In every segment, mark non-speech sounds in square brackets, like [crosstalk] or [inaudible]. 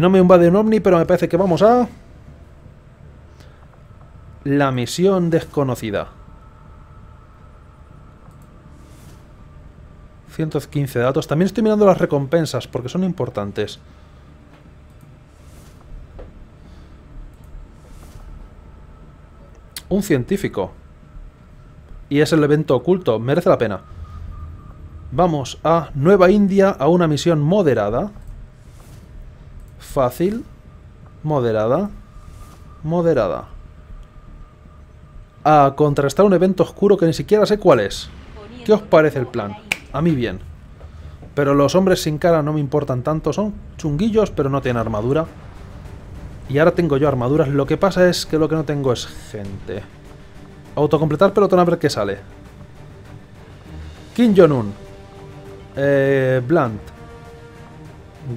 No me invade un ovni, pero me parece que vamos a... La misión desconocida. 115 datos. También estoy mirando las recompensas, porque son importantes. Un científico. Y es el evento oculto. Merece la pena. Vamos a Nueva India a una misión moderada. Fácil. Moderada. Moderada. A contrastar un evento oscuro que ni siquiera sé cuál es. ¿Qué os parece el plan? A mí bien. Pero los hombres sin cara no me importan tanto. Son chunguillos, pero no tienen armadura. Y ahora tengo yo armaduras. Lo que pasa es que lo que no tengo es gente. Autocompletar pelotón a ver qué sale. Kim Jong-un. Eh, Blunt.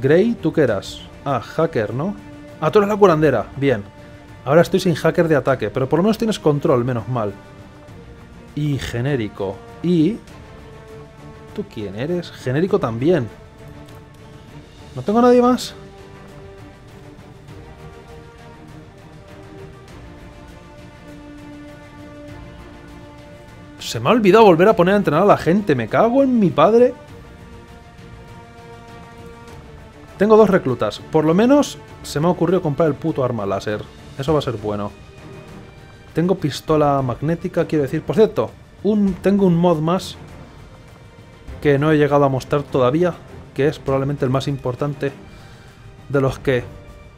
Grey, ¿tú qué eras? Ah, hacker, ¿no? Ah, tú eres la curandera. Bien. Ahora estoy sin hacker de ataque, pero por lo menos tienes control, menos mal. Y genérico. Y... ¿Tú quién eres? Genérico también. ¿No tengo nadie más? Se me ha olvidado volver a poner a entrenar a la gente. Me cago en mi padre. Tengo dos reclutas. Por lo menos se me ha ocurrido comprar el puto arma láser. Eso va a ser bueno. Tengo pistola magnética, quiero decir. Por cierto, un, tengo un mod más que no he llegado a mostrar todavía, que es probablemente el más importante de los que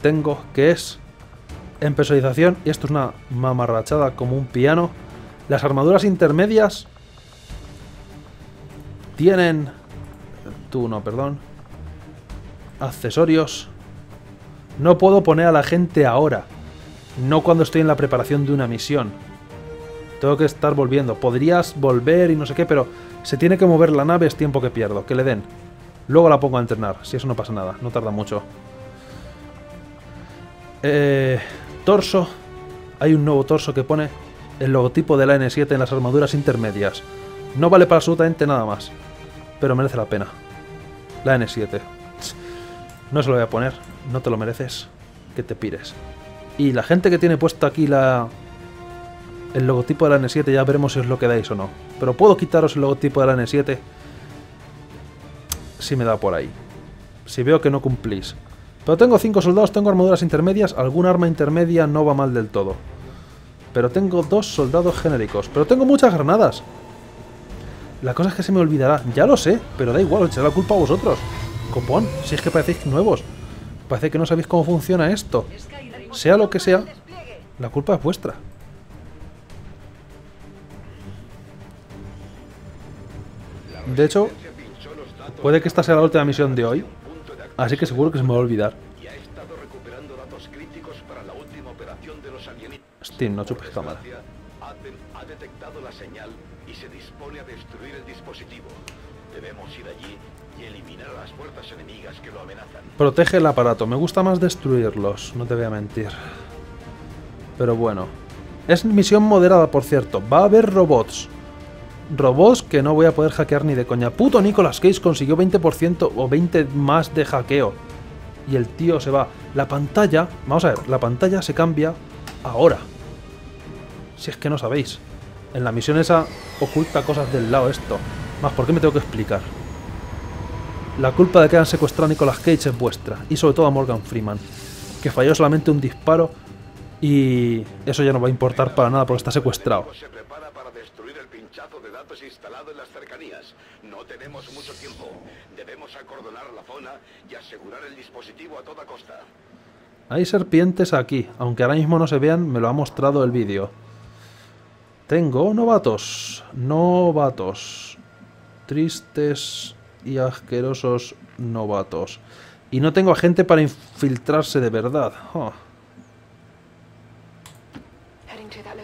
tengo, que es en personalización, y esto es una mamarrachada como un piano, las armaduras intermedias tienen... Tú no, perdón. Accesorios. No puedo poner a la gente ahora. No cuando estoy en la preparación de una misión. Tengo que estar volviendo. Podrías volver y no sé qué, pero se tiene que mover la nave, es tiempo que pierdo. Que le den. Luego la pongo a entrenar, si eso no pasa nada. No tarda mucho. Eh, torso. Hay un nuevo torso que pone el logotipo de la N7 en las armaduras intermedias. No vale para absolutamente nada más. Pero merece la pena. La N7. No se lo voy a poner. No te lo mereces. Que te pires. Y la gente que tiene puesto aquí la... El logotipo de la N7 ya veremos si os lo quedáis o no. Pero puedo quitaros el logotipo de la N7 si me da por ahí. Si veo que no cumplís. Pero tengo 5 soldados, tengo armaduras intermedias, algún arma intermedia no va mal del todo. Pero tengo dos soldados genéricos. Pero tengo muchas granadas. La cosa es que se me olvidará. Ya lo sé, pero da igual, echaré la culpa a vosotros. Copón, si es que parecéis nuevos. Parece que no sabéis cómo funciona esto. Sea lo que sea, la culpa es vuestra. De hecho, puede que esta sea la última misión de hoy, así que seguro que se me va a olvidar. Steam, no chupes cámara. ha detectado la señal y se dispone a destruir el dispositivo. Debemos ir allí y eliminar las fuerzas enemigas que lo amenazan. Protege el aparato. Me gusta más destruirlos, no te voy a mentir. Pero bueno. Es misión moderada, por cierto. Va a haber robots. Robots que no voy a poder hackear ni de coña. Puto Nicolas Cage consiguió 20% o 20 más de hackeo. Y el tío se va. La pantalla... Vamos a ver. La pantalla se cambia ahora. Si es que no sabéis. En la misión esa oculta cosas del lado esto. Más, ¿por qué me tengo que explicar? La culpa de que hayan secuestrado a Nicolas Cage es vuestra. Y sobre todo a Morgan Freeman. Que falló solamente un disparo. Y eso ya no va a importar para nada porque está secuestrado. Se prepara para destruir el pinchazo de datos instalado en las cercanías. No tenemos mucho tiempo. Debemos acordonar la zona y asegurar el dispositivo a toda costa. Hay serpientes aquí, aunque ahora mismo no se vean, me lo ha mostrado el vídeo. Tengo novatos, novatos, tristes y asquerosos novatos. Y no tengo a gente para infiltrarse de verdad. Oh.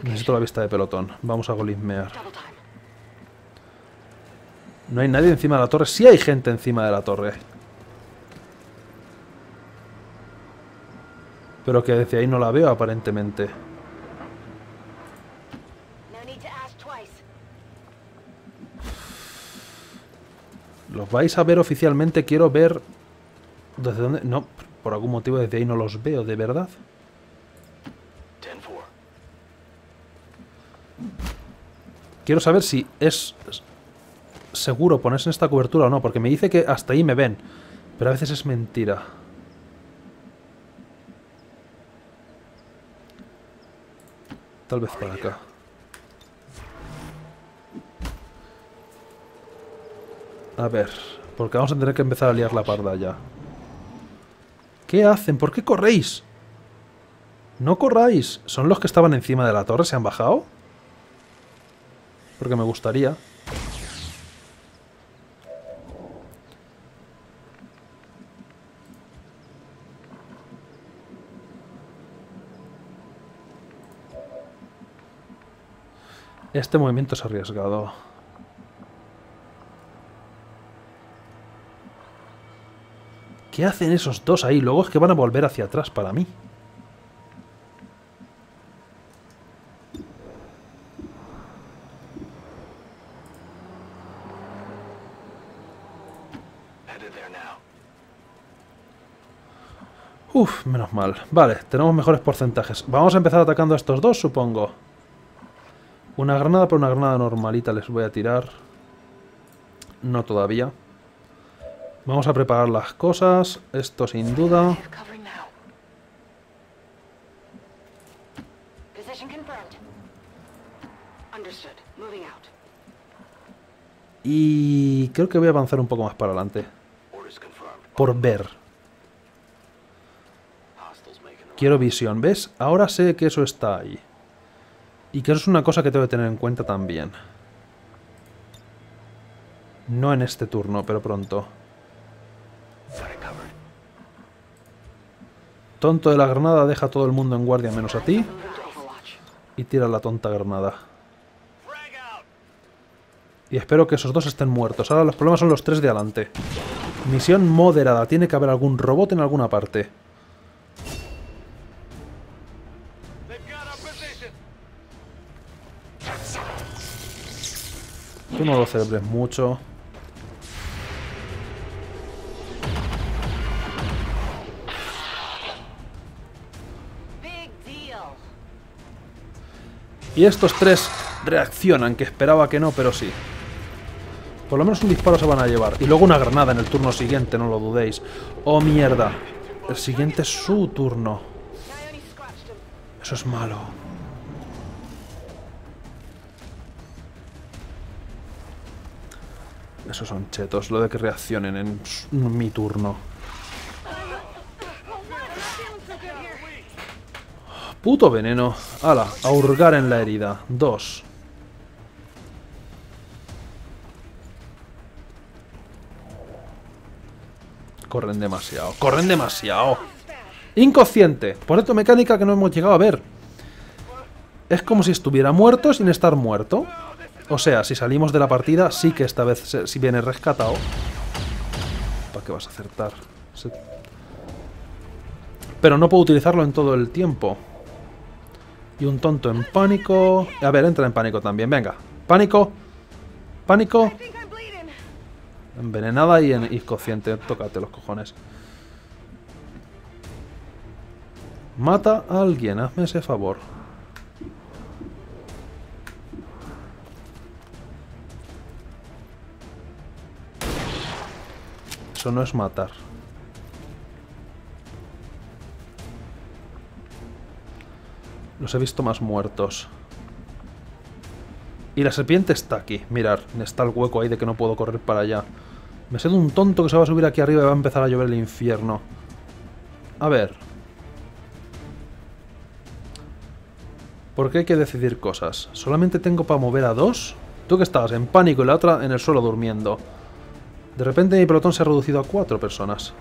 Necesito la vista de pelotón. Vamos a golismear. No hay nadie encima de la torre. Sí hay gente encima de la torre. Pero que desde ahí no la veo aparentemente. ¿Los vais a ver oficialmente? Quiero ver... ¿Desde dónde? No, por algún motivo desde ahí no los veo, ¿de verdad? Quiero saber si es seguro ponerse en esta cobertura o no, porque me dice que hasta ahí me ven, pero a veces es mentira. Tal vez para acá. A ver, porque vamos a tener que empezar a liar la parda ya. ¿Qué hacen? ¿Por qué corréis? No corráis. ¿Son los que estaban encima de la torre? ¿Se han bajado? Porque me gustaría. Este movimiento es arriesgado. ¿Qué hacen esos dos ahí? Luego es que van a volver hacia atrás para mí. Uf, menos mal. Vale, tenemos mejores porcentajes. Vamos a empezar atacando a estos dos, supongo. Una granada por una granada normalita les voy a tirar. No todavía. Vamos a preparar las cosas. Esto sin duda. Y creo que voy a avanzar un poco más para adelante. Por ver. Quiero visión, ¿ves? Ahora sé que eso está ahí. Y que eso es una cosa que tengo que tener en cuenta también. No en este turno, pero pronto. Tonto de la granada deja a todo el mundo en guardia menos a ti. Y tira la tonta granada. Y espero que esos dos estén muertos. Ahora los problemas son los tres de adelante. Misión moderada. Tiene que haber algún robot en alguna parte. Tú no lo celebres mucho. Y estos tres reaccionan, que esperaba que no, pero sí. Por lo menos un disparo se van a llevar. Y luego una granada en el turno siguiente, no lo dudéis. ¡Oh, mierda! El siguiente es su turno. Eso es malo. Esos son chetos, lo de que reaccionen en mi turno. Puto veneno. Ala, a hurgar en la herida. Dos. Corren demasiado. Corren demasiado. Inconsciente. Por esto mecánica que no hemos llegado a ver. Es como si estuviera muerto sin estar muerto. O sea, si salimos de la partida, sí que esta vez si viene rescatado. ¿Para qué vas a acertar? Pero no puedo utilizarlo en todo el tiempo. Y un tonto en pánico. A ver, entra en pánico también. Venga. Pánico. Pánico. Envenenada y en. Tócate los cojones. Mata a alguien. Hazme ese favor. Eso no es matar. Los he visto más muertos. Y la serpiente está aquí. Mirar, está el hueco ahí de que no puedo correr para allá. Me sé de un tonto que se va a subir aquí arriba y va a empezar a llover el infierno. A ver. ¿Por qué hay que decidir cosas? ¿Solamente tengo para mover a dos? Tú que estabas en pánico y la otra en el suelo durmiendo. De repente mi pelotón se ha reducido a cuatro personas.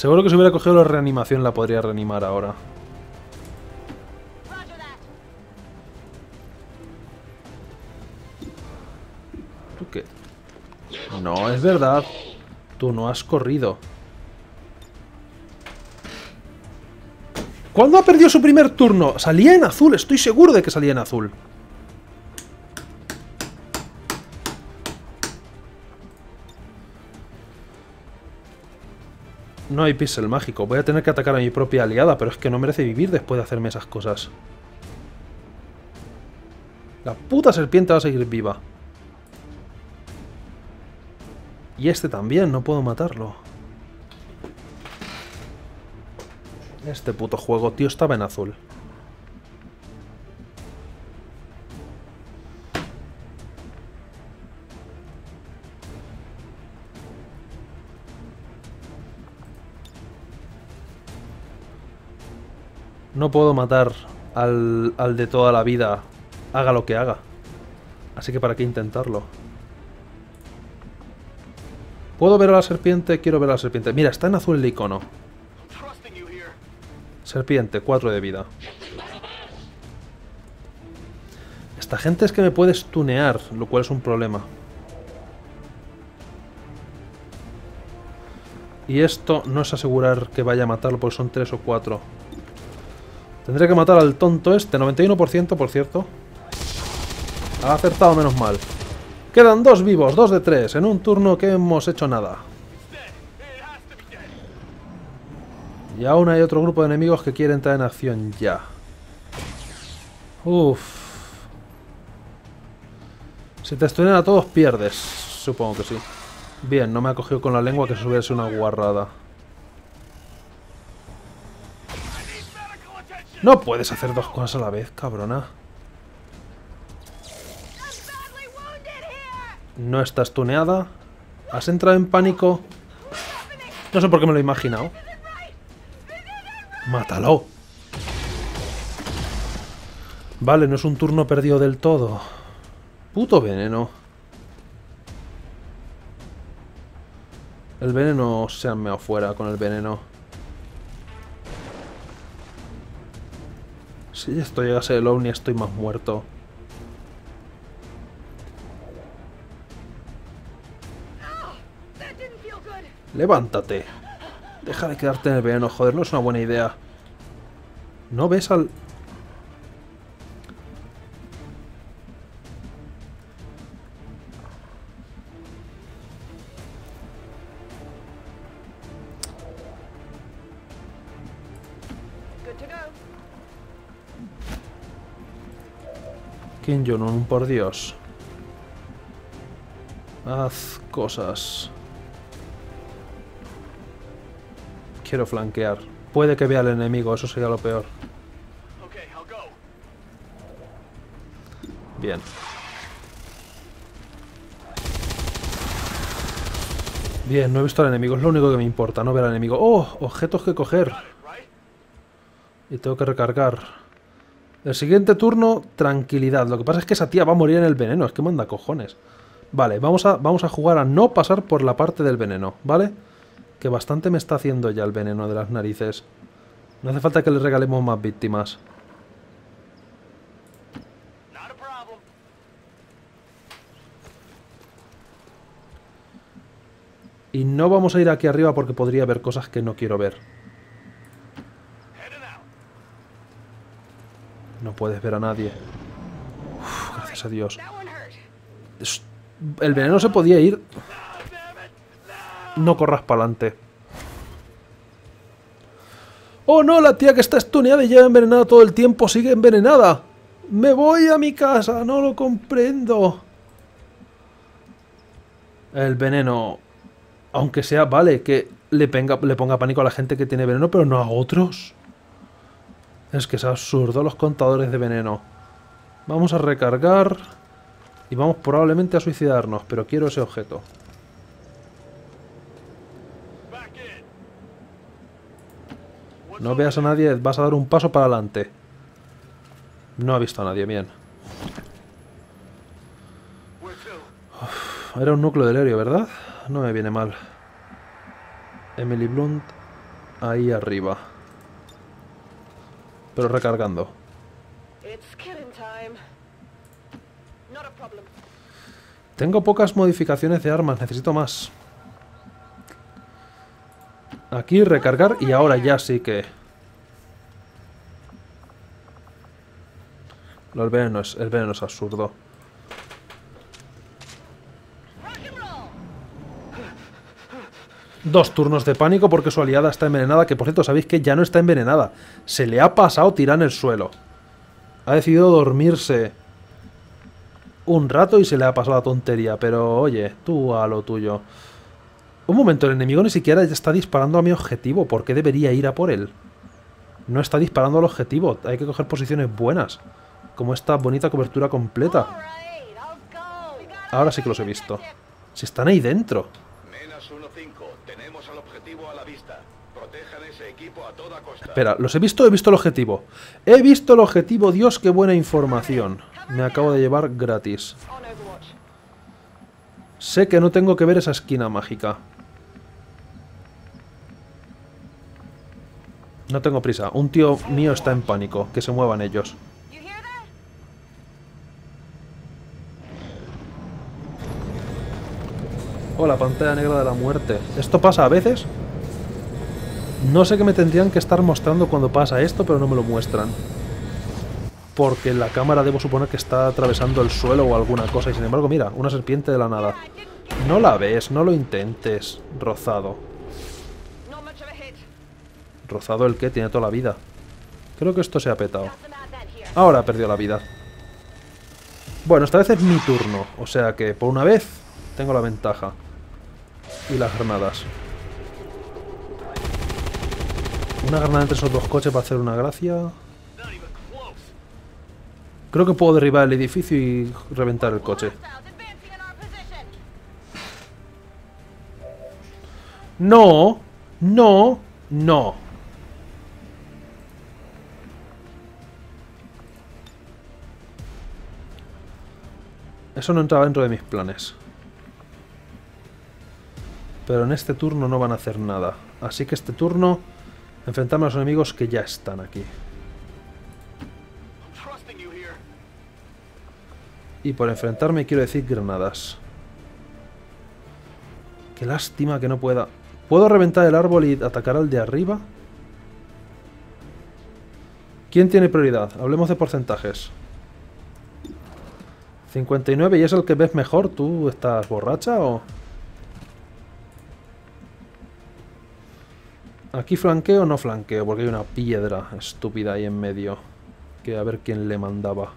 Seguro que si hubiera cogido la reanimación la podría reanimar ahora. ¿Tú qué? No, es verdad. Tú no has corrido. ¿Cuándo ha perdido su primer turno? Salía en azul, estoy seguro de que salía en azul. No hay pixel mágico. Voy a tener que atacar a mi propia aliada, pero es que no merece vivir después de hacerme esas cosas. La puta serpiente va a seguir viva. Y este también, no puedo matarlo. Este puto juego, tío, estaba en azul. No puedo matar al, al de toda la vida, haga lo que haga. Así que para qué intentarlo. ¿Puedo ver a la serpiente? Quiero ver a la serpiente. Mira, está en azul el icono. Serpiente, 4 de vida. Esta gente es que me puede stunear, lo cual es un problema. Y esto no es asegurar que vaya a matarlo porque son 3 o 4. Tendré que matar al tonto este, 91% por cierto. Ha acertado menos mal. Quedan dos vivos, dos de tres, en un turno que hemos hecho nada. Y aún hay otro grupo de enemigos que quieren entrar en acción ya. Uff. Si te estudian a todos, pierdes. Supongo que sí. Bien, no me ha cogido con la lengua que eso hubiera sido una guarrada. No puedes hacer dos cosas a la vez, cabrona. No estás tuneada. ¿Has entrado en pánico? No sé por qué me lo he imaginado. ¡Mátalo! Vale, no es un turno perdido del todo. Puto veneno. El veneno se ha meado fuera con el veneno. Si esto llegase el ovni estoy más muerto. Levántate. Deja de quedarte en el veneno, joder, no es una buena idea. ¿No ves al...? Kim Jong-un, por Dios. Haz cosas. Quiero flanquear. Puede que vea al enemigo, eso sería lo peor. Bien. Bien, no he visto al enemigo, es lo único que me importa, no ver al enemigo. ¡Oh! Objetos que coger. Y tengo que recargar. El siguiente turno, tranquilidad. Lo que pasa es que esa tía va a morir en el veneno, es que manda cojones. Vale, vamos a, vamos a jugar a no pasar por la parte del veneno, ¿vale? vale que bastante me está haciendo ya el veneno de las narices. No hace falta que le regalemos más víctimas. Y no vamos a ir aquí arriba porque podría haber cosas que no quiero ver. No puedes ver a nadie. gracias a Dios. El veneno se podía ir no corras para adelante. ¡Oh no! La tía que está estuneada y lleva envenenada todo el tiempo sigue envenenada. ¡Me voy a mi casa! ¡No lo comprendo! El veneno... Aunque sea, vale, que le, le ponga pánico a la gente que tiene veneno, pero no a otros. Es que es absurdo los contadores de veneno. Vamos a recargar. Y vamos probablemente a suicidarnos, pero quiero ese objeto. No veas a nadie, vas a dar un paso para adelante. No ha visto a nadie, bien. era un núcleo de Lerio, ¿verdad? No me viene mal. Emily Blunt ahí arriba. Pero recargando. Tengo pocas modificaciones de armas, necesito más. Aquí recargar y ahora ya sí que... El veneno es, el veneno es absurdo. Dos turnos de pánico porque su aliada está envenenada, que por cierto sabéis que ya no está envenenada. Se le ha pasado tirar en el suelo. Ha decidido dormirse un rato y se le ha pasado la tontería, pero oye, tú a lo tuyo. Un momento, el enemigo ni siquiera está disparando a mi objetivo. ¿Por qué debería ir a por él? No está disparando al objetivo. Hay que coger posiciones buenas. Como esta bonita cobertura completa. Ahora sí que los he visto. Si están ahí dentro. Menos 1-5. Tenemos al objetivo a la vista. Protejan ese equipo a toda costa. Espera, los he visto, he visto el objetivo. He visto el objetivo, Dios, qué buena información. Me acabo de llevar gratis. Sé que no tengo que ver esa esquina mágica. No tengo prisa. Un tío mío está en pánico. Que se muevan ellos. Oh, la pantalla negra de la muerte. ¿Esto pasa a veces? No sé qué me tendrían que estar mostrando cuando pasa esto, pero no me lo muestran. Porque la cámara debo suponer que está atravesando el suelo o alguna cosa. Y sin embargo, mira, una serpiente de la nada. No la ves, no lo intentes, rozado. ¿Rozado el que Tiene toda la vida. Creo que esto se ha petado. Ahora ha perdido la vida. Bueno, esta vez es mi turno. O sea que, por una vez, tengo la ventaja. Y las granadas. Una granada entre esos dos coches va a hacer una gracia. Creo que puedo derribar el edificio y reventar el coche. No, no, no. Eso no entraba dentro de mis planes. Pero en este turno no van a hacer nada. Así que este turno, enfrentarme a los enemigos que ya están aquí. Y por enfrentarme quiero decir granadas. Qué lástima que no pueda... ¿Puedo reventar el árbol y atacar al de arriba? ¿Quién tiene prioridad? Hablemos de porcentajes. 59 y es el que ves mejor. ¿Tú estás borracha o...? ¿Aquí flanqueo o no flanqueo? Porque hay una piedra estúpida ahí en medio. Que a ver quién le mandaba.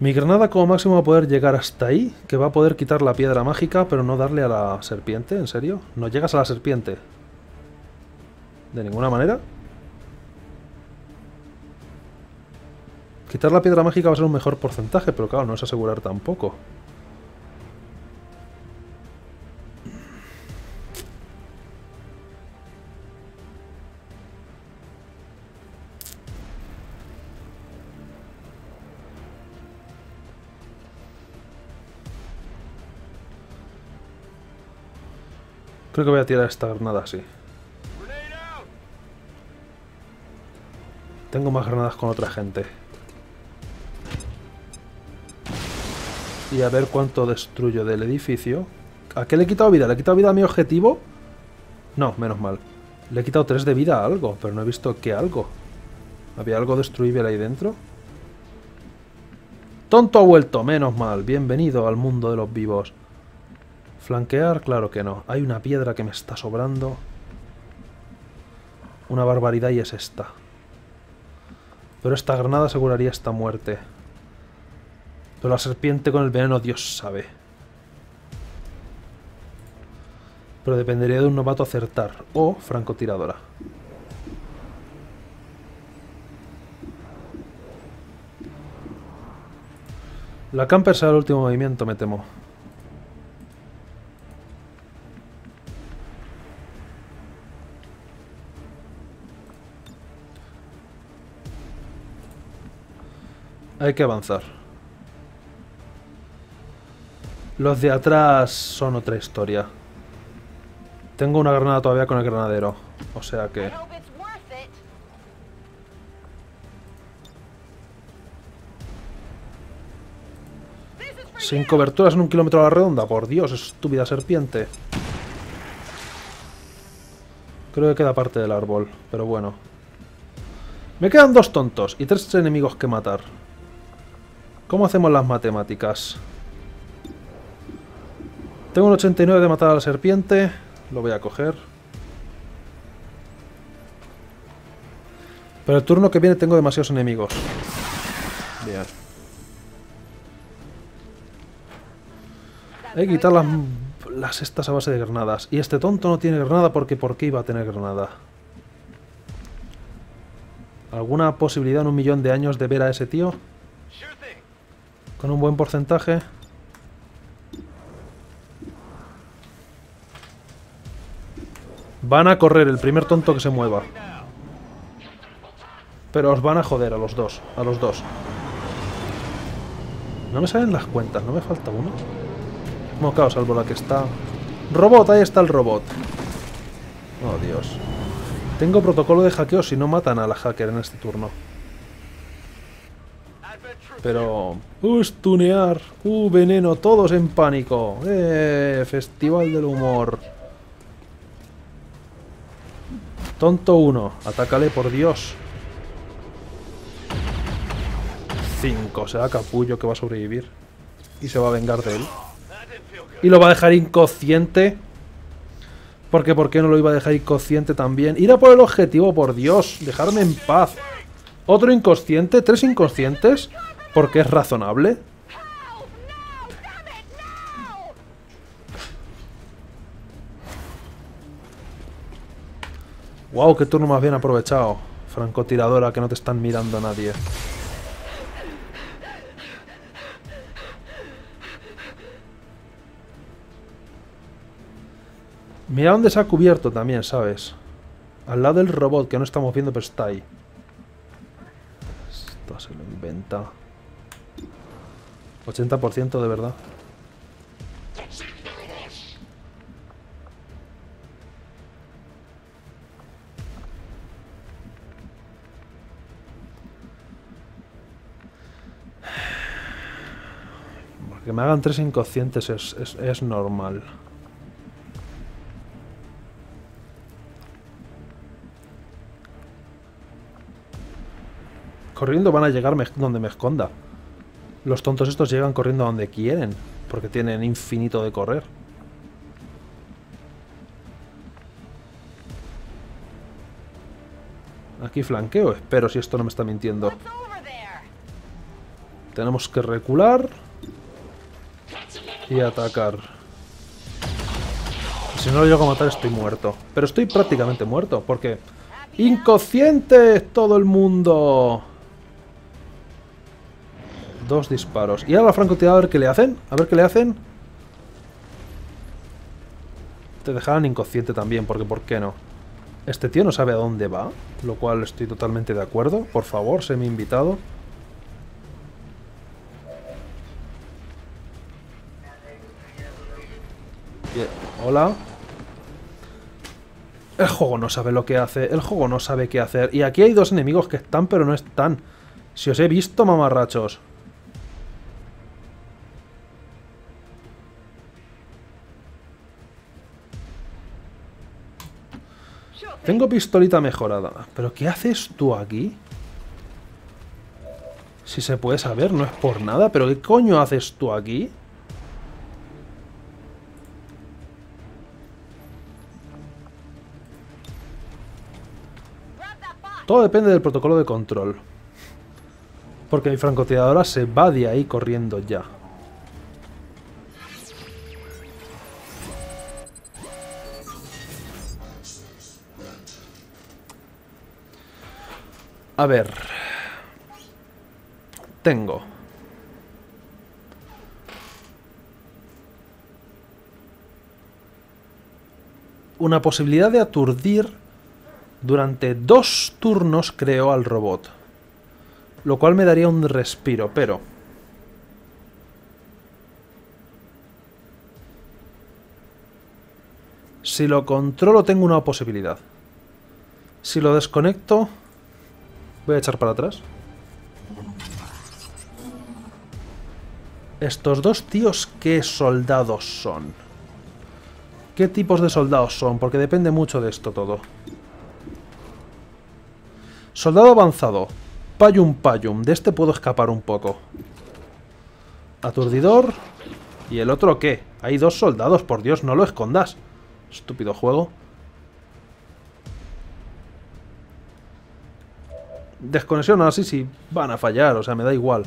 Mi granada como máximo va a poder llegar hasta ahí, que va a poder quitar la piedra mágica, pero no darle a la serpiente, ¿en serio? ¿No llegas a la serpiente? ¿De ninguna manera? Quitar la piedra mágica va a ser un mejor porcentaje, pero claro, no es asegurar tampoco. Creo que voy a tirar esta granada así. Tengo más granadas con otra gente. Y a ver cuánto destruyo del edificio. ¿A qué le he quitado vida? ¿Le he quitado vida a mi objetivo? No, menos mal. Le he quitado 3 de vida a algo, pero no he visto qué algo. ¿Había algo destruible ahí dentro? Tonto ha vuelto, menos mal. Bienvenido al mundo de los vivos. Flanquear, claro que no. Hay una piedra que me está sobrando. Una barbaridad y es esta. Pero esta granada aseguraría esta muerte. Pero la serpiente con el veneno, Dios sabe. Pero dependería de un novato acertar. O francotiradora. La camper será el último movimiento, me temo. Hay que avanzar. Los de atrás son otra historia. Tengo una granada todavía con el granadero. O sea que... Sin coberturas en un kilómetro a la redonda. Por Dios, estúpida serpiente. Creo que queda parte del árbol, pero bueno. Me quedan dos tontos y tres enemigos que matar. ¿Cómo hacemos las matemáticas? Tengo un 89 de matar a la serpiente. Lo voy a coger. Pero el turno que viene tengo demasiados enemigos. Bien. Hay que quitar las, las estas a base de granadas. Y este tonto no tiene granada porque ¿por qué iba a tener granada? ¿Alguna posibilidad en un millón de años de ver a ese tío? Con un buen porcentaje. Van a correr el primer tonto que se mueva. Pero os van a joder a los dos. A los dos. No me salen las cuentas, no me falta uno. No, claro, salvo la que está... Robot, ahí está el robot. Oh, Dios. Tengo protocolo de hackeo si no matan a la hacker en este turno. Pero... ¡Uh, stunear! ¡Uh, veneno! ¡Todos en pánico! ¡Eh! Festival del humor. Tonto 1. Atácale, por Dios. 5. Será capullo que va a sobrevivir. Y se va a vengar de él. Y lo va a dejar inconsciente. Porque ¿por qué no lo iba a dejar inconsciente también? Ir a por el objetivo, por Dios. Dejarme en paz. Otro inconsciente. Tres inconscientes. Porque es razonable. Wow, qué turno más bien aprovechado. Francotiradora que no te están mirando nadie. Mira dónde se ha cubierto también, ¿sabes? Al lado del robot, que no estamos viendo, pero está ahí. Esto se lo inventa. 80% de verdad. Que me hagan tres inconscientes es, es, es normal. Corriendo van a llegar donde me esconda. Los tontos estos llegan corriendo donde quieren, porque tienen infinito de correr. Aquí flanqueo, espero si esto no me está mintiendo. Tenemos que recular y atacar. Si no lo llego a matar estoy muerto. Pero estoy prácticamente muerto, porque... ¡Inconscientes todo el mundo! Dos disparos. Y ahora la francotiradora, ¿qué le hacen? A ver qué le hacen. Te dejarán inconsciente también, porque ¿por qué no? Este tío no sabe a dónde va, lo cual estoy totalmente de acuerdo. Por favor, se me invitado. Bien. Hola. El juego no sabe lo que hace, el juego no sabe qué hacer. Y aquí hay dos enemigos que están, pero no están. Si os he visto, mamarrachos. Tengo pistolita mejorada. ¿Pero qué haces tú aquí? Si se puede saber, no es por nada. ¿Pero qué coño haces tú aquí? Todo depende del protocolo de control. Porque mi francotiradora se va de ahí corriendo ya. A ver. Tengo. Una posibilidad de aturdir durante dos turnos, creo, al robot. Lo cual me daría un respiro, pero... Si lo controlo tengo una posibilidad. Si lo desconecto... Voy a echar para atrás. Estos dos tíos, ¿qué soldados son? ¿Qué tipos de soldados son? Porque depende mucho de esto todo. Soldado avanzado. Payum Payum. De este puedo escapar un poco. Aturdidor. ¿Y el otro qué? Hay dos soldados, por Dios, no lo escondas. Estúpido juego. Desconexión, así sí van a fallar, o sea, me da igual.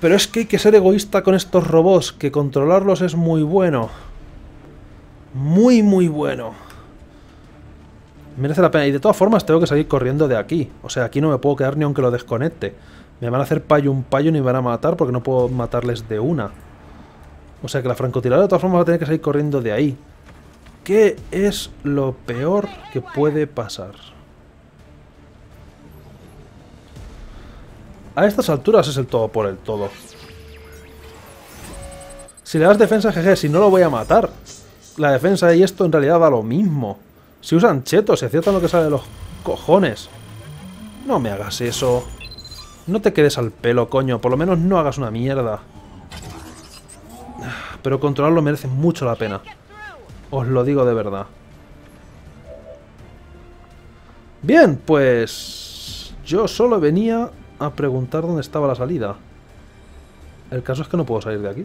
Pero es que hay que ser egoísta con estos robots, que controlarlos es muy bueno. Muy, muy bueno. Merece la pena. Y de todas formas tengo que salir corriendo de aquí. O sea, aquí no me puedo quedar ni aunque lo desconecte. Me van a hacer payo un payo y me van a matar porque no puedo matarles de una. O sea que la francotiradora de todas formas va a tener que salir corriendo de ahí. ¿Qué es lo peor que puede pasar? A estas alturas es el todo por el todo. Si le das defensa, GG, si no lo voy a matar. La defensa y esto en realidad da lo mismo. Si usan chetos, si aciertan lo que sale de los cojones. No me hagas eso. No te quedes al pelo, coño. Por lo menos no hagas una mierda. Pero controlarlo merece mucho la pena. Os lo digo de verdad. Bien, pues... Yo solo venía a preguntar dónde estaba la salida. El caso es que no puedo salir de aquí.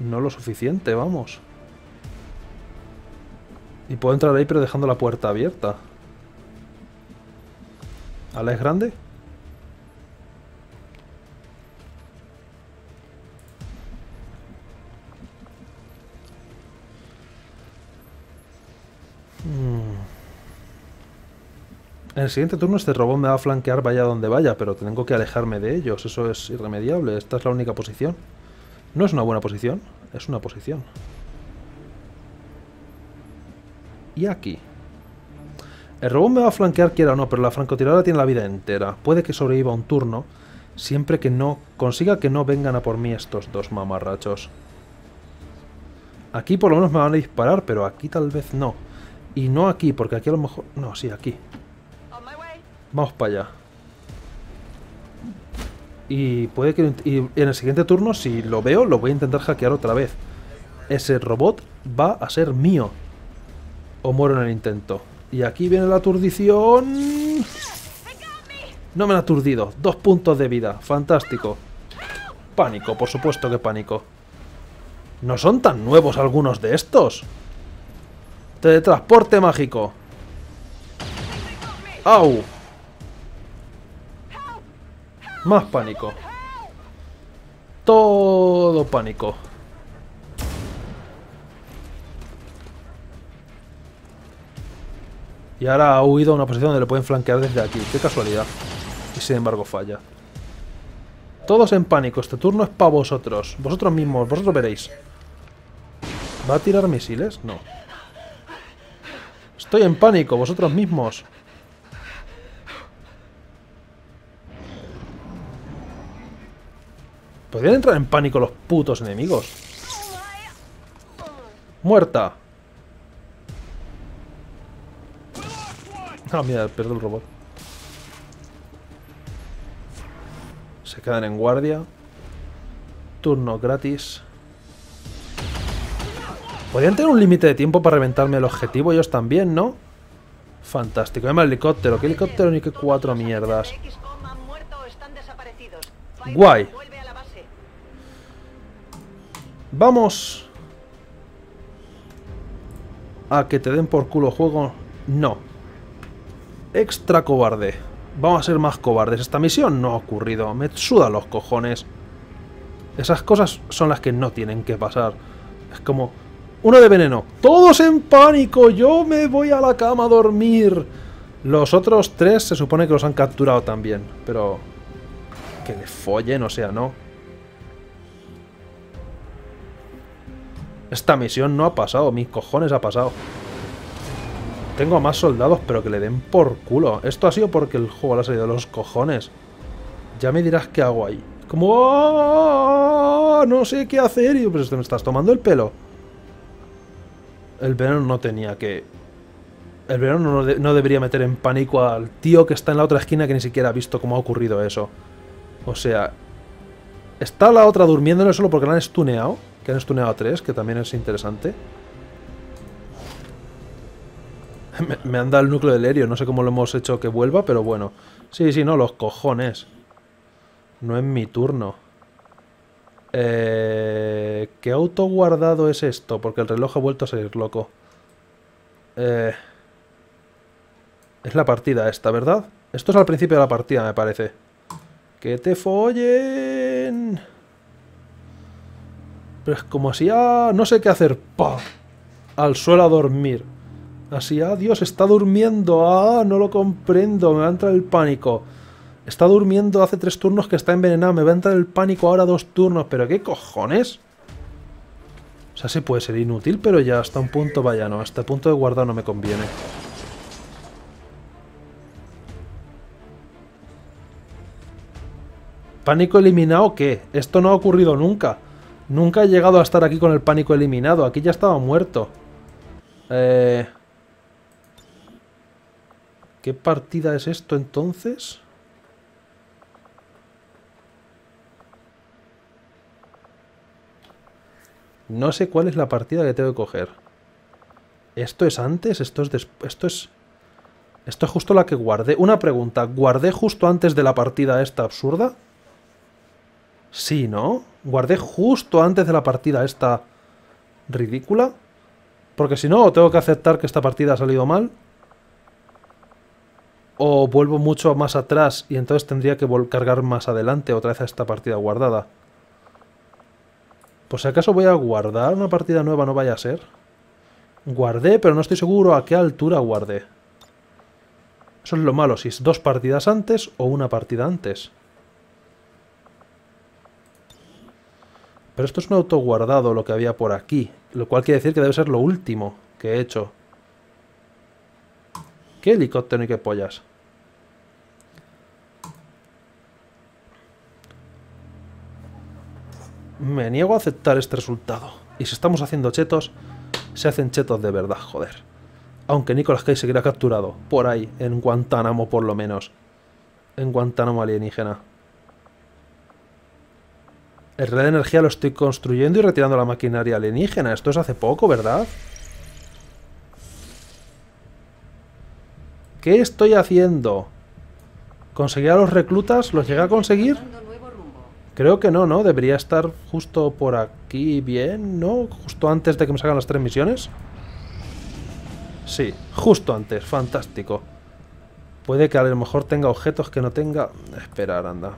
No lo suficiente, vamos. Y puedo entrar ahí pero dejando la puerta abierta. ¿Ala es grande? Hmm. En el siguiente turno este robot me va a flanquear vaya donde vaya, pero tengo que alejarme de ellos. Eso es irremediable. Esta es la única posición. No es una buena posición, es una posición. Y aquí. El robot me va a flanquear quiera o no, pero la francotiradora tiene la vida entera. Puede que sobreviva un turno, siempre que no consiga que no vengan a por mí estos dos mamarrachos. Aquí por lo menos me van a disparar, pero aquí tal vez no. Y no aquí, porque aquí a lo mejor... No, sí, aquí. Vamos para allá. Y puede que y en el siguiente turno, si lo veo, lo voy a intentar hackear otra vez. Ese robot va a ser mío. O muero en el intento. Y aquí viene la aturdición. No me han aturdido. Dos puntos de vida. Fantástico. Pánico, por supuesto que pánico. No son tan nuevos algunos de estos. Teletransporte mágico. ¡Au! Más pánico. Todo pánico. Y ahora ha huido a una posición donde le pueden flanquear desde aquí. Qué casualidad. Y sin embargo falla. Todos en pánico. Este turno es para vosotros. Vosotros mismos. Vosotros veréis. ¿Va a tirar misiles? No. Estoy en pánico. Vosotros mismos. Podrían entrar en pánico los putos enemigos. ¡Muerta! Ah, mira, pierdo el robot. Se quedan en guardia. Turno gratis. Podrían tener un límite de tiempo para reventarme el objetivo ellos también, ¿no? Fantástico. Llama el helicóptero. ¿Qué helicóptero ni qué cuatro mierdas? Guay. Vamos a que te den por culo juego. No. Extra cobarde. Vamos a ser más cobardes. Esta misión no ha ocurrido. Me suda los cojones. Esas cosas son las que no tienen que pasar. Es como... Uno de veneno. Todos en pánico. Yo me voy a la cama a dormir. Los otros tres se supone que los han capturado también. Pero... Que le follen, o sea, no. Esta misión no ha pasado, mis cojones ha pasado. Tengo más soldados, pero que le den por culo. Esto ha sido porque el juego le ha salido de los cojones. Ya me dirás qué hago ahí. Como... ¡Ah! No sé qué hacer. Y pues me estás tomando el pelo. El verano no tenía que... El verano no, debería meter en pánico al tío que está en la otra esquina que ni siquiera ha visto cómo ha ocurrido eso. O sea... Está la otra durmiendo solo porque la han stuneado. Que han stuneado a tres, que también es interesante. [laughs] Me, han dado el núcleo del Herio, no sé cómo lo hemos hecho que vuelva, pero bueno. Sí, sí, no, los cojones. No es mi turno. Eh, ¿Qué auto guardado es esto? Porque el reloj ha vuelto a salir loco. Eh, es la partida esta, ¿verdad? Esto es al principio de la partida, me parece. ¡Que te follen! Pero es como así, ah, no sé qué hacer. ¡Pa! Al suelo a dormir. Así, ah, Dios, está durmiendo. Ah, no lo comprendo. Me va a entrar el pánico. Está durmiendo hace tres turnos que está envenenado. Me va a entrar el pánico ahora dos turnos. ¿Pero qué cojones? O sea, sí puede ser inútil, pero ya hasta un punto, vaya, no. Hasta el punto de guardar no me conviene. ¿Pánico eliminado qué? Esto no ha ocurrido nunca. Nunca he llegado a estar aquí con el pánico eliminado. Aquí ya estaba muerto. Eh... ¿Qué partida es esto entonces? No sé cuál es la partida que tengo que coger. ¿Esto es antes? ¿Esto es después? ¿Esto es...? Esto es justo la que guardé. Una pregunta. ¿Guardé justo antes de la partida esta absurda? Sí, ¿no? Guardé justo antes de la partida esta ridícula. Porque si no, tengo que aceptar que esta partida ha salido mal. O vuelvo mucho más atrás y entonces tendría que cargar más adelante otra vez a esta partida guardada. Por si acaso voy a guardar una partida nueva, no vaya a ser. Guardé, pero no estoy seguro a qué altura guardé. Eso es lo malo, si es dos partidas antes o una partida antes. Pero esto es un autoguardado lo que había por aquí. Lo cual quiere decir que debe ser lo último que he hecho. ¿Qué helicóptero y qué pollas? Me niego a aceptar este resultado. Y si estamos haciendo chetos, se hacen chetos de verdad, joder. Aunque Nicolas Cage seguirá capturado, por ahí, en Guantánamo por lo menos. En Guantánamo alienígena. El red de energía lo estoy construyendo y retirando la maquinaria alienígena. Esto es hace poco, ¿verdad? ¿Qué estoy haciendo? ¿Conseguir a los reclutas? ¿Los llegué a conseguir? Creo que no, ¿no? Debería estar justo por aquí bien, ¿no? Justo antes de que me salgan las tres misiones. Sí, justo antes, fantástico. Puede que a lo mejor tenga objetos que no tenga... Esperar, anda.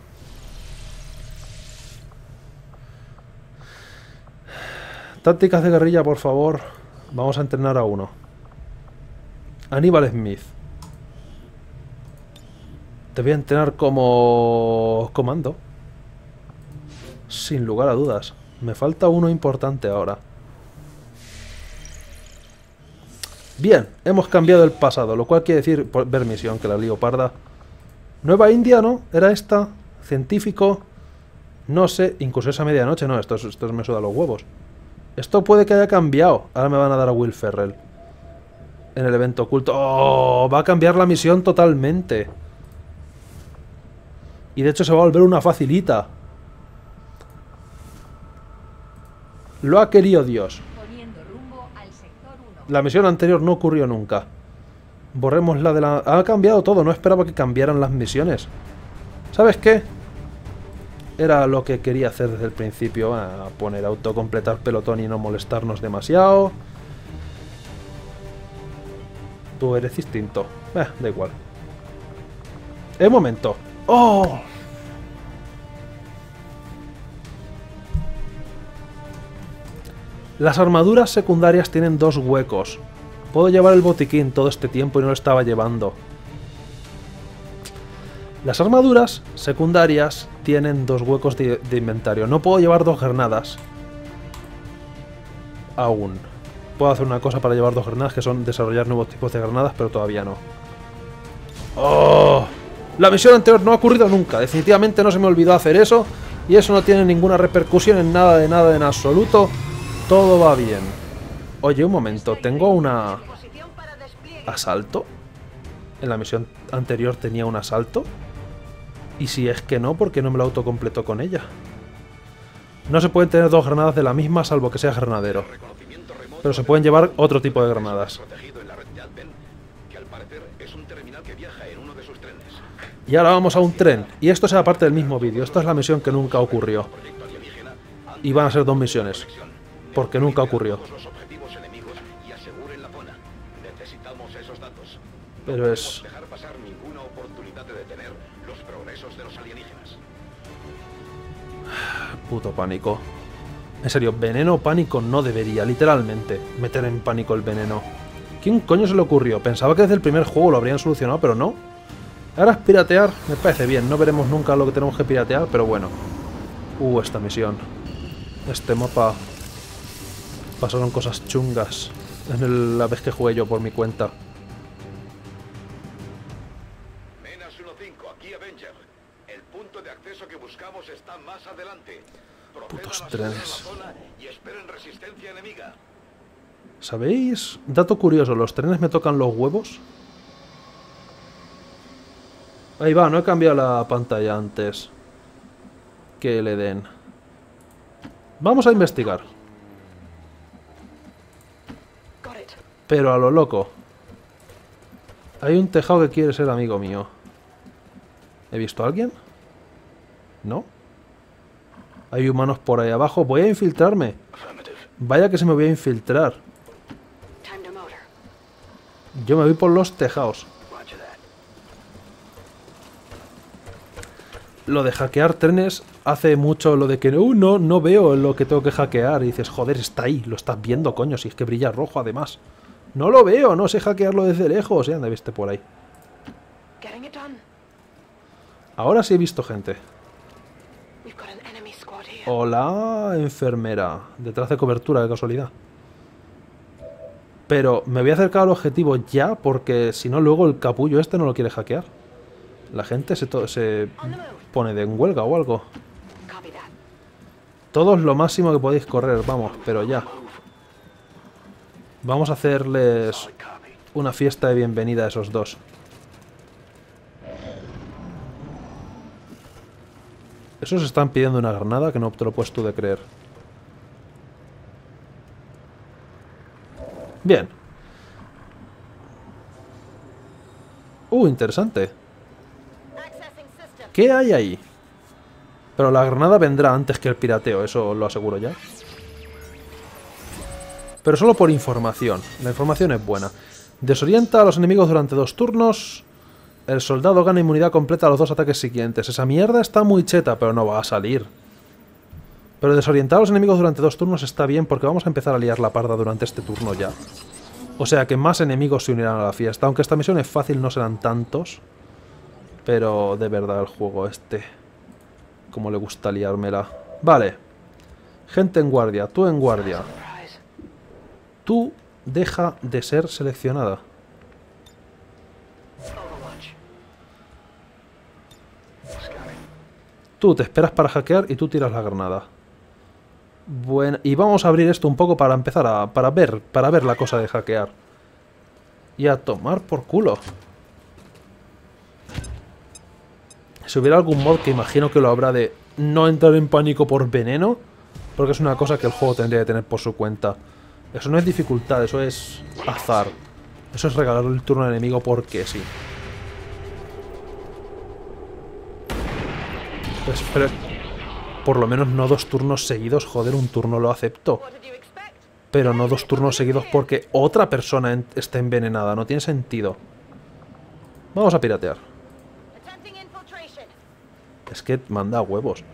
Tácticas de guerrilla, por favor. Vamos a entrenar a uno. Aníbal Smith. Te voy a entrenar como comando. Sin lugar a dudas. Me falta uno importante ahora. Bien, hemos cambiado el pasado, lo cual quiere decir, ver misión, que la lío parda. Nueva India, ¿no? ¿Era esta? Científico. No sé, incluso esa medianoche, no, esto, esto me suda los huevos. Esto puede que haya cambiado. Ahora me van a dar a Will Ferrell. En el evento oculto. ¡Oh! Va a cambiar la misión totalmente. Y de hecho se va a volver una facilita. Lo ha querido Dios. La misión anterior no ocurrió nunca. Borremos la de la... Ha cambiado todo, no esperaba que cambiaran las misiones. ¿Sabes qué? Era lo que quería hacer desde el principio, a poner autocompletar pelotón y no molestarnos demasiado. Tú eres distinto. Eh, da igual. ¡Eh, momento! ¡Oh! Las armaduras secundarias tienen dos huecos. Puedo llevar el botiquín todo este tiempo y no lo estaba llevando. Las armaduras secundarias tienen dos huecos de, inventario. No puedo llevar dos granadas. Aún. Puedo hacer una cosa para llevar dos granadas, que son desarrollar nuevos tipos de granadas, pero todavía no. ¡Oh! La misión anterior no ha ocurrido nunca. Definitivamente no se me olvidó hacer eso. Y eso no tiene ninguna repercusión en nada de nada en absoluto. Todo va bien. Oye, un momento. Tengo una... ¿Asalto? En la misión anterior tenía un asalto. Y si es que no, ¿por qué no me lo autocompleto con ella? No se pueden tener dos granadas de la misma salvo que sea granadero. Pero se pueden llevar otro tipo de granadas. es. Y ahora vamos a un tren. Y esto será parte del mismo vídeo. Esto es la misión que nunca ocurrió. Y van a ser dos misiones. Porque nunca ocurrió. todos los Puto pánico. En serio, veneno pánico no debería, literalmente, meter en pánico el veneno. ¿Quién coño se le ocurrió? Pensaba que desde el primer juego lo habrían solucionado, pero no. Ahora es piratear, me parece bien. No veremos nunca lo que tenemos que piratear, pero bueno. Uh, esta misión. Este mapa. Pasaron cosas chungas. En el- la vez que jugué yo por mi cuenta. Putos trenes. ¿Sabéis? Dato curioso, ¿los trenes me tocan los huevos? Ahí va, no he cambiado la pantalla antes. Que le den. Vamos a investigar. Pero a lo loco. Hay un tejado que quiere ser amigo mío. ¿He visto a alguien? ¿No? Hay humanos por ahí abajo. Voy a infiltrarme. Vaya que se me voy a infiltrar. Yo me voy por los tejados. Lo de hackear trenes hace mucho lo de que "Uh, no, no veo lo que tengo que hackear. Y dices, joder, está ahí, lo estás viendo, coño, si es que brilla rojo además. No lo veo, no sé hackearlo desde lejos. Ya anda, viste por ahí. Ahora sí he visto gente. Hola, enfermera. Detrás de cobertura, de casualidad. Pero me voy a acercar al objetivo ya, porque si no, luego el capullo este no lo quiere hackear. La gente se, se pone de en huelga o algo. Todos lo máximo que podéis correr, vamos, pero ya. Vamos a hacerles una fiesta de bienvenida a esos dos. Esos están pidiendo una granada que no te lo puedes tú de creer. Bien. Uh, interesante. ¿Qué hay ahí? Pero la granada vendrá antes que el pirateo, eso lo aseguro ya. Pero solo por información. La información es buena. Desorienta a los enemigos durante dos turnos. El soldado gana inmunidad completa a los dos ataques siguientes. Esa mierda está muy cheta, pero no va a salir. Pero desorientar a los enemigos durante dos turnos está bien porque vamos a empezar a liar la parda durante este turno ya. O sea que más enemigos se unirán a la fiesta. Aunque esta misión es fácil, no serán tantos. Pero de verdad el juego este... Como le gusta liármela. Vale. Gente en guardia. Tú en guardia. Tú deja de ser seleccionada. Tú te esperas para hackear y tú tiras la granada. Bueno, y vamos a abrir esto un poco para empezar a... Para ver, para ver la cosa de hackear. Y a tomar por culo. Si hubiera algún mod que imagino que lo habrá de no entrar en pánico por veneno, porque es una cosa que el juego tendría que tener por su cuenta. Eso no es dificultad, eso es azar. Eso es regalar el turno al enemigo porque sí. Pues, por lo menos no dos turnos seguidos, joder, un turno lo acepto. Pero no dos turnos seguidos porque otra persona en- esté envenenada, no tiene sentido. Vamos a piratear. Es que manda huevos.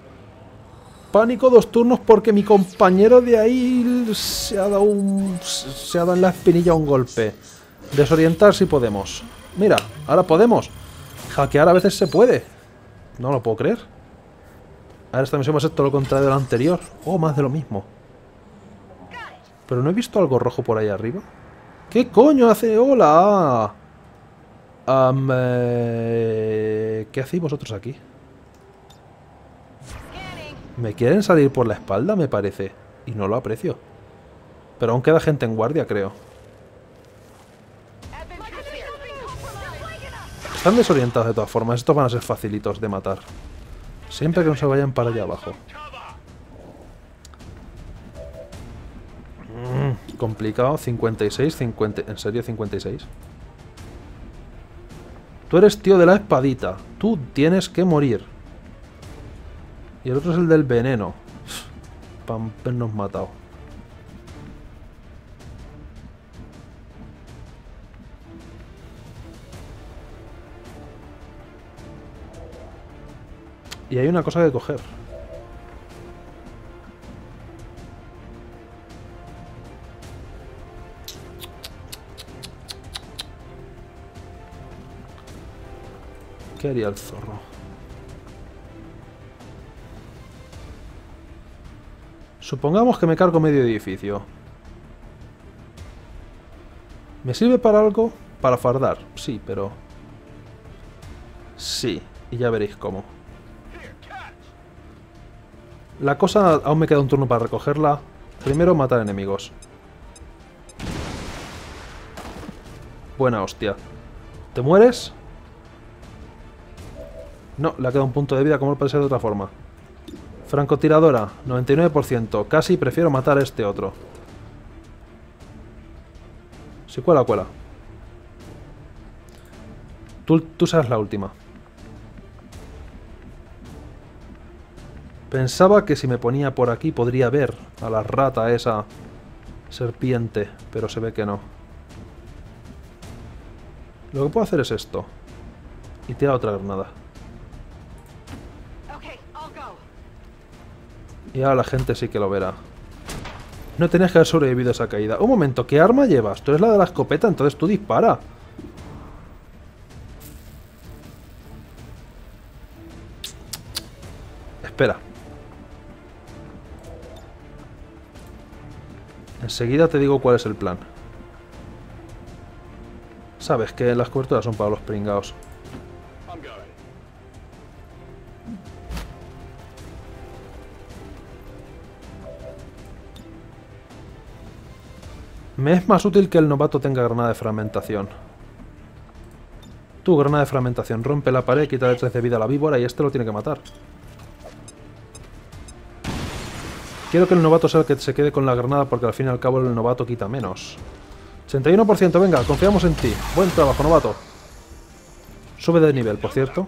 Pánico dos turnos porque mi compañero de ahí se ha dado un. se ha dado en la espinilla un golpe. Desorientar si podemos. Mira, ahora podemos. Hackear a veces se puede. No lo puedo creer. Ahora esta misión va a ser todo lo contrario de la anterior. O más de lo mismo. Pero no he visto algo rojo por ahí arriba. ¿Qué coño hace? ¡Hola! Eh, ¿Qué hacéis vosotros aquí? Me quieren salir por la espalda, me parece. Y no lo aprecio. Pero aún queda gente en guardia, creo. Están desorientados de todas formas. Estos van a ser facilitos de matar. Siempre que no se vayan para allá abajo. Mm, complicado. 56, 50... ¿En serio 56? Tú eres tío de la espadita. Tú tienes que morir. Y el otro es el del veneno. Pam, nos matado. Y hay una cosa que coger. ¿Qué haría el zorro? Supongamos que me cargo medio edificio. ¿Me sirve para algo? Para fardar, sí, pero... Sí, y ya veréis cómo. La cosa, aún me queda un turno para recogerla. Primero matar enemigos. Buena hostia. ¿Te mueres? No, le ha quedado un punto de vida, como puede ser de otra forma. Francotiradora, 99%. Casi prefiero matar a este otro. Si cuela, cuela. Tú, tú serás la última. Pensaba que si me ponía por aquí podría ver a la rata esa serpiente, pero se ve que no. Lo que puedo hacer es esto. Y tirar otra granada. Y ahora la gente sí que lo verá. No tenías que haber sobrevivido a esa caída. Un momento, ¿qué arma llevas? Tú eres la de la escopeta, entonces tú dispara. Espera. Enseguida te digo cuál es el plan. Sabes que las coberturas son para los going. Me es más útil que el novato tenga granada de fragmentación. Tú, granada de fragmentación, rompe la pared, quítale 3 de vida a la víbora y este lo tiene que matar. Quiero que el novato sea el que se quede con la granada porque al fin y al cabo el novato quita menos. 81%, venga, confiamos en ti. Buen trabajo, novato. Sube de nivel, por cierto.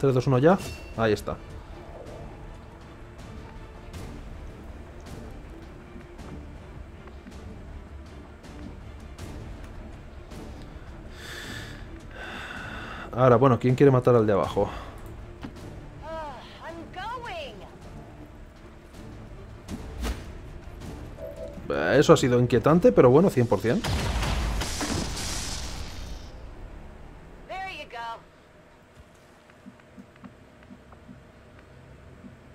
3, 2, 1 ya. Ahí está. Ahora, bueno, ¿quién quiere matar al de abajo? Eso ha sido inquietante, pero bueno, 100%. There you go.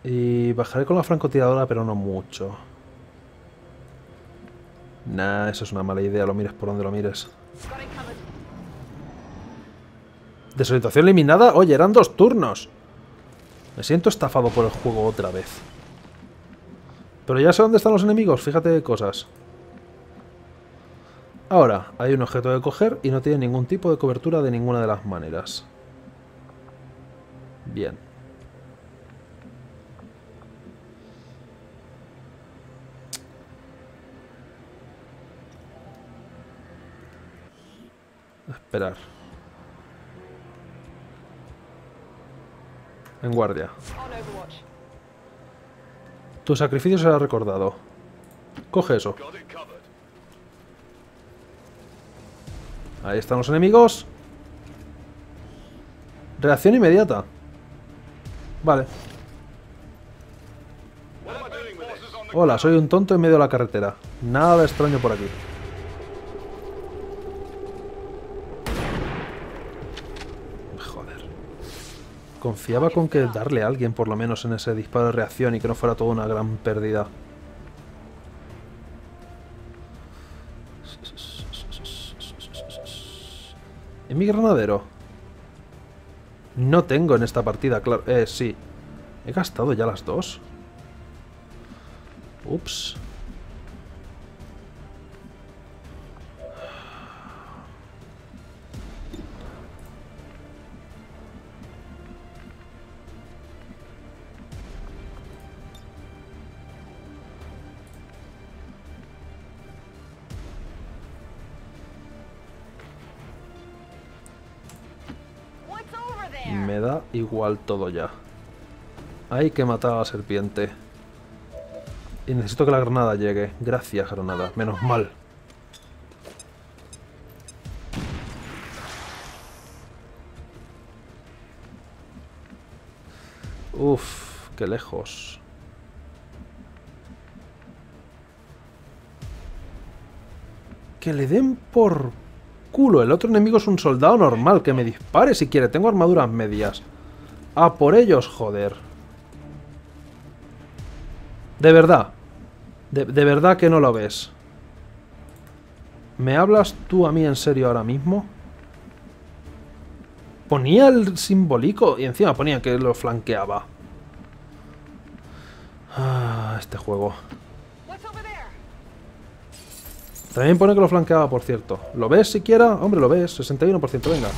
Y bajaré con la francotiradora, pero no mucho. Nah, eso es una mala idea, lo mires por donde lo mires. Desorientación eliminada. Oye, eran dos turnos. Me siento estafado por el juego otra vez. Pero ya sé dónde están los enemigos, fíjate de cosas. Ahora, hay un objeto que coger y no tiene ningún tipo de cobertura de ninguna de las maneras. Bien. Esperar. En guardia. Tu sacrificio será recordado. Coge eso. Ahí están los enemigos. Reacción inmediata. Vale. Hola, soy un tonto en medio de la carretera. Nada extraño por aquí. Joder. Confiaba con que darle a alguien por lo menos en ese disparo de reacción y que no fuera toda una gran pérdida. ¿Y mi granadero? No tengo en esta partida, claro. Eh, sí. ¿He gastado ya las dos? Ups. Igual todo ya. Hay que matar a la serpiente. Y necesito que la granada llegue. Gracias, granada. Menos mal. Uf, qué lejos. Que le den por culo. El otro enemigo es un soldado normal. Que me dispare si quiere. Tengo armaduras medias. A por ellos, joder. De verdad. De, de verdad que no lo ves. ¿Me hablas tú a mí en serio ahora mismo? Ponía el simbólico y encima ponía que lo flanqueaba. Ah, este juego. También pone que lo flanqueaba, por cierto. ¿Lo ves siquiera? Hombre, lo ves. 61%, venga.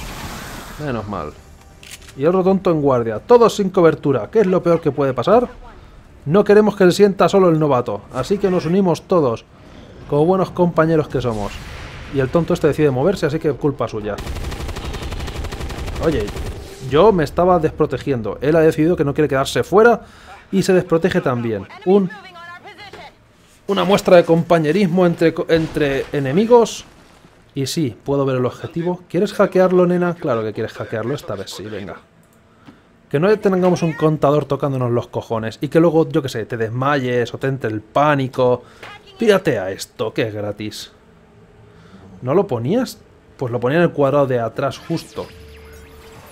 Menos mal. Y otro tonto en guardia. Todos sin cobertura. ¿Qué es lo peor que puede pasar? No queremos que se sienta solo el novato. Así que nos unimos todos. Como buenos compañeros que somos. Y el tonto este decide moverse, así que culpa suya. Oye, yo me estaba desprotegiendo. Él ha decidido que no quiere quedarse fuera y se desprotege también. Un una muestra de compañerismo entre, entre enemigos. Y sí, puedo ver el objetivo. ¿Quieres hackearlo, nena? Claro que quieres hackearlo, esta vez sí, venga. Que no tengamos un contador tocándonos los cojones y que luego, yo que sé, te desmayes o te entre el pánico. Pírate a esto, que es gratis. ¿No lo ponías? Pues lo ponía en el cuadrado de atrás justo.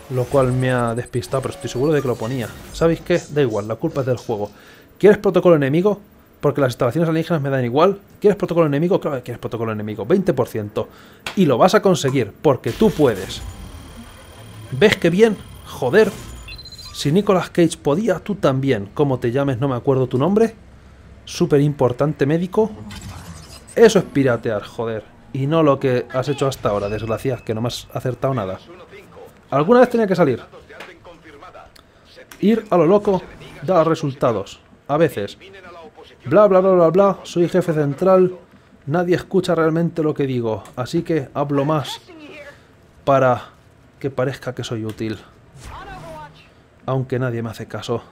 Lo cual me ha despistado, pero estoy seguro de que lo ponía. ¿Sabéis qué? Da igual, la culpa es del juego. ¿Quieres protocolo enemigo? Porque las instalaciones alienígenas me dan igual. ¿Quieres protocolo enemigo? Claro que quieres protocolo enemigo. 20%. Y lo vas a conseguir, porque tú puedes. ¿Ves qué bien? Joder. Si Nicolas Cage podía, tú también. ¿Cómo te llames? No me acuerdo tu nombre. Súper importante médico. Eso es piratear, joder. Y no lo que has hecho hasta ahora, desgracias, que no me has acertado nada. 1-5. Alguna vez tenía que salir. Ir a lo loco da resultados. A veces. Bla bla bla bla bla. Soy jefe central. Nadie escucha realmente lo que digo. Así que hablo más para que parezca que soy útil. Aunque nadie me hace caso.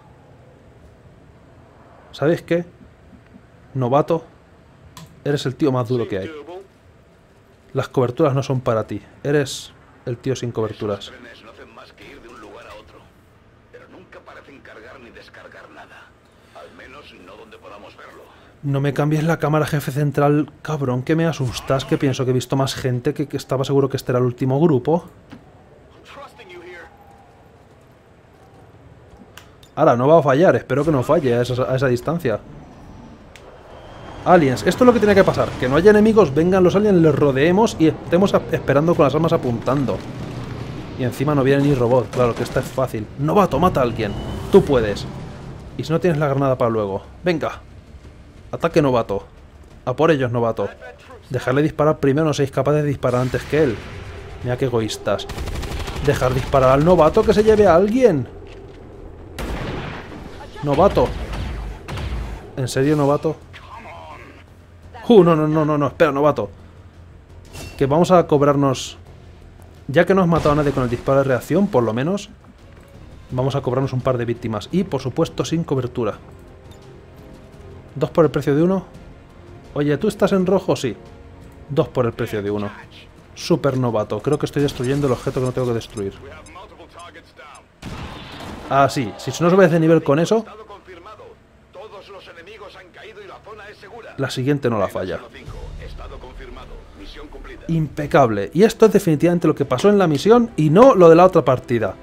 ¿Sabes qué? Novato. Eres el tío más duro que hay. Las coberturas no son para ti. Eres el tío sin coberturas. Los trenes no hacen más que ir de un lugar a otro. Pero nunca parecen cargar ni descargar nada. Al menos no donde podamos verlo. No me cambies la cámara, jefe central. Cabrón, que me asustas. Que pienso que he visto más gente que, estaba seguro que este era el último grupo. Ahora, no va a fallar. Espero que no falle a esa, distancia. Aliens. Esto es lo que tiene que pasar. Que no haya enemigos, vengan los aliens, les rodeemos y estemos esperando con las armas apuntando. Y encima no viene ni robot. Claro que esta es fácil. Novato, mata a alguien. Tú puedes. Y si no tienes la granada para luego. Venga. Ataque novato. A por ellos, novato. Dejarle disparar primero, no seáis capaces de disparar antes que él. Mira qué egoístas. Dejar disparar al novato que se lleve a alguien. Novato. ¿En serio, novato? Uh, no, no, no, no, no, espera, novato. Que vamos a cobrarnos... Ya que no has matado a nadie con el disparo de reacción, por lo menos, vamos a cobrarnos un par de víctimas. Y, por supuesto, sin cobertura. Dos por el precio de uno. Oye, ¿tú estás en rojo? Sí. Dos por el precio de uno. Super novato. Creo que estoy destruyendo el objeto que no tengo que destruir. Ah, sí. Si no subes de nivel con eso, la siguiente no la falla. 1-5. Estado confirmado. Misión cumplida. Impecable. Y esto es definitivamente lo que pasó en la misión y no lo de la otra partida.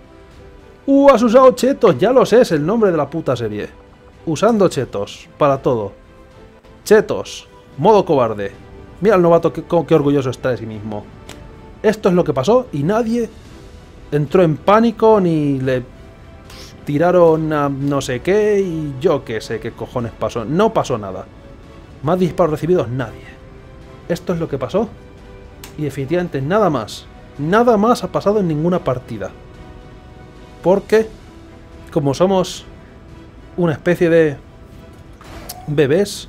¡Uh! Has usado chetos. Ya lo sé, es el nombre de la puta serie. Usando chetos. Para todo. Chetos. Modo cobarde. Mira al novato que, orgulloso está de sí mismo. Esto es lo que pasó y nadie entró en pánico ni le tiraron a no sé qué y yo qué sé qué cojones pasó. No pasó nada. Más disparos recibidos, nadie. Esto es lo que pasó y definitivamente nada más. Nada más ha pasado en ninguna partida. Porque, como somos una especie de bebés,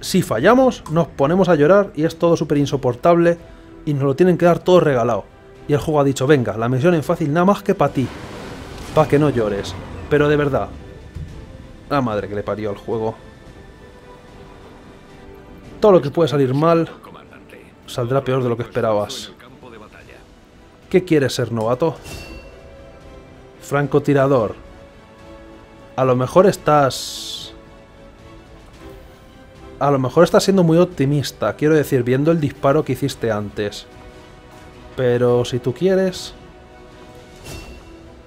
si fallamos nos ponemos a llorar y es todo súper insoportable y nos lo tienen que dar todo regalado. Y el juego ha dicho, venga, la misión es fácil nada más que para ti. Para que no llores. Pero de verdad. La madre que le parió al juego. Todo lo que puede salir mal saldrá peor de lo que esperabas. ¿Qué quieres ser novato? Francotirador. A lo mejor estás... A lo mejor estás siendo muy optimista, quiero decir, viendo el disparo que hiciste antes. Pero si tú quieres...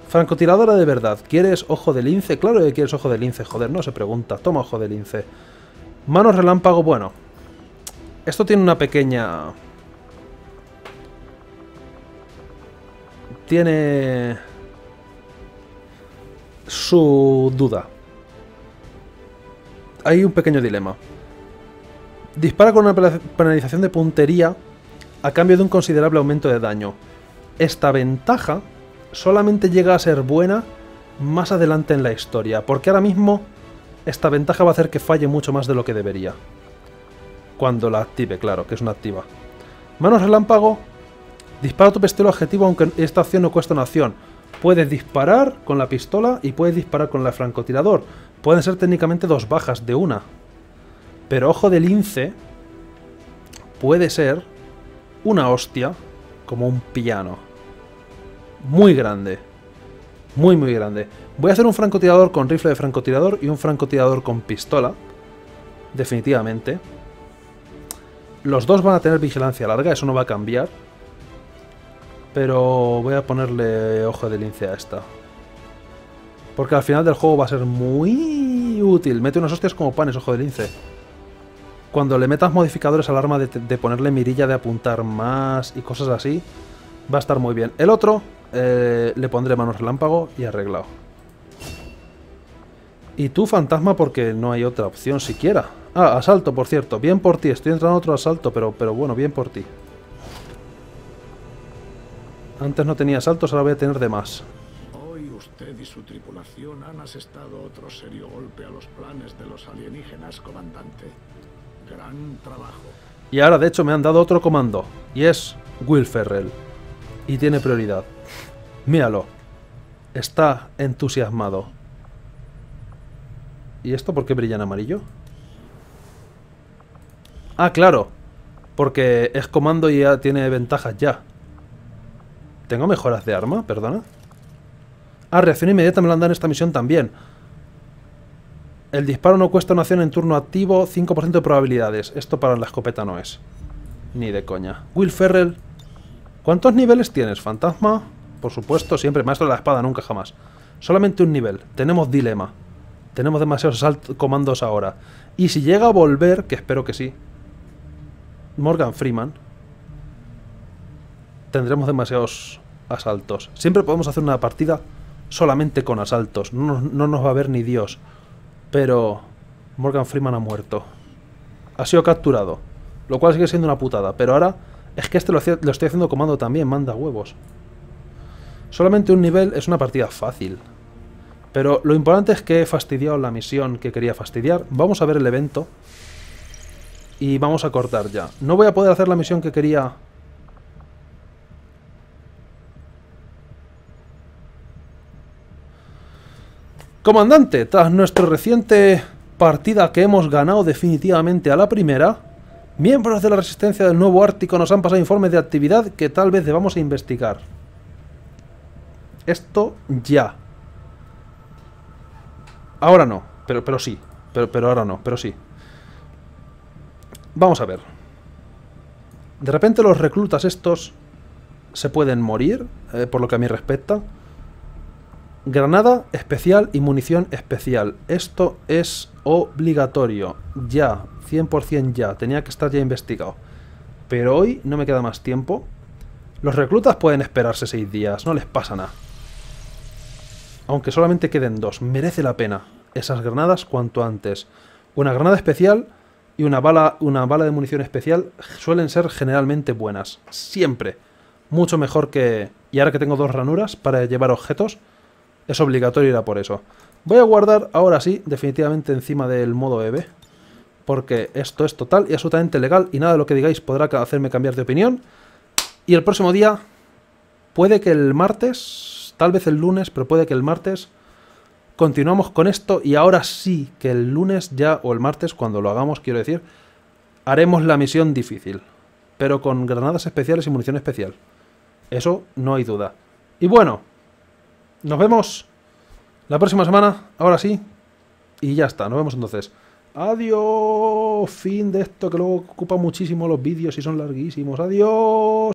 Francotiradora de verdad, ¿quieres ojo de lince? Claro que quieres ojo de lince, joder, no se pregunta. Toma ojo de lince. Manos relámpago, bueno. Esto tiene una pequeña... tiene su duda. Hay un pequeño dilema. Dispara con una penalización de puntería a cambio de un considerable aumento de daño. Esta ventaja solamente llega a ser buena más adelante en la historia, porque ahora mismo esta ventaja va a hacer que falle mucho más de lo que debería. Cuando la active, claro, que es una activa. Manos relámpago Dispara tu pistola objetivo aunque esta acción no cuesta una acción. Puedes disparar con la pistola y puedes disparar con el francotirador. Pueden ser técnicamente dos bajas de una. Pero ojo de lince puede ser una hostia como un piano. Muy grande. Muy, muy grande. Voy a hacer un francotirador con rifle de francotirador y un francotirador con pistola. Definitivamente. Los dos van a tener vigilancia larga, eso no va a cambiar. Pero voy a ponerle ojo de lince a esta. Porque al final del juego va a ser muy útil. Mete unos hostias como panes, ojo de lince. Cuando le metas modificadores al arma de, de ponerle mirilla, de apuntar más y cosas así, va a estar muy bien. El otro eh, le pondré manos relámpago y arreglado. Y tú, fantasma, porque no hay otra opción siquiera. Ah, asalto, por cierto. Bien por ti. Estoy entrando a otro asalto, pero, pero bueno, bien por ti. Antes no tenía asaltos, ahora voy a tener de más. Hoy usted y su tripulación han asestado otro serio golpe a los planes de los alienígenas, comandante. Gran trabajo. Y ahora, de hecho, me han dado otro comando. Y es Will Ferrell. Y tiene prioridad. Míralo. Está entusiasmado. ¿Y esto por qué brilla en amarillo? Ah, claro. Porque es comando y ya tiene ventajas ya. ¿Tengo mejoras de arma? Perdona. Ah, reacción inmediata me lo han dado en esta misión también. El disparo no cuesta una acción en turno activo, 5% de probabilidades. Esto para la escopeta no es. Ni de coña. Will Ferrell. ¿Cuántos niveles tienes, fantasma? Por supuesto, siempre. Maestro de la espada, nunca jamás. Solamente un nivel. Tenemos dilema. Tenemos demasiados comandos ahora. Y si llega a volver, que espero que sí. Morgan Freeman. Tendremos demasiados asaltos. Siempre podemos hacer una partida solamente con asaltos. No, no nos va a ver ni Dios. Pero Morgan Freeman ha muerto. Ha sido capturado. Lo cual sigue siendo una putada. Pero ahora es que este lo estoy haciendo comando también. Manda huevos. Solamente un nivel es una partida fácil. Pero lo importante es que he fastidiado la misión que quería fastidiar. Vamos a ver el evento. Y vamos a cortar ya. No voy a poder hacer la misión que quería... Comandante, tras nuestra reciente partida que hemos ganado definitivamente a la primera, miembros de la resistencia del Nuevo Ártico nos han pasado informes de actividad que tal vez debamos investigar. Esto ya. Ahora no, pero, pero sí. Pero, pero ahora no, pero sí. Vamos a ver. De repente los reclutas estos se pueden morir, eh, por lo que a mí respecta. Granada especial y munición especial. Esto es obligatorio. Ya, 100% ya. Tenía que estar ya investigado. Pero hoy no me queda más tiempo. Los reclutas pueden esperarse 6 días, no les pasa nada. Aunque solamente queden dos, merece la pena. Esas granadas cuanto antes. Una granada especial y una bala, una bala de munición especial suelen ser generalmente buenas. Siempre. Mucho mejor que... Y ahora que tengo dos ranuras para llevar objetos, es obligatorio ir a por eso. Voy a guardar ahora sí, definitivamente encima del modo EVE. Porque esto es total y absolutamente legal y nada de lo que digáis podrá hacerme cambiar de opinión. Y el próximo día, puede que el martes. Tal vez el lunes, pero puede que el martes continuamos con esto y ahora sí que el lunes ya, o el martes, cuando lo hagamos, quiero decir, haremos la misión difícil. Pero con granadas especiales y munición especial. Eso no hay duda. Y bueno, nos vemos la próxima semana, ahora sí. Y ya está, nos vemos entonces. Adiós. Fin de esto que luego ocupa muchísimo los vídeos y son larguísimos. Adiós.